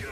Yeah!